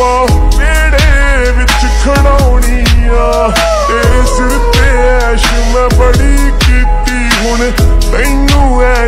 ਆਪਾਂ ਵੇੜੇ ਵਿੱਚ ਖੜਾਉਣੀਆਂ ਤੇਰੇ ਸਿਰ ਤੇ ਐਸ਼ ਮੈਂ ਬੜੀ ਕੀਤੀ ਹੁਣ। ਤੈਨੂੰ ਐ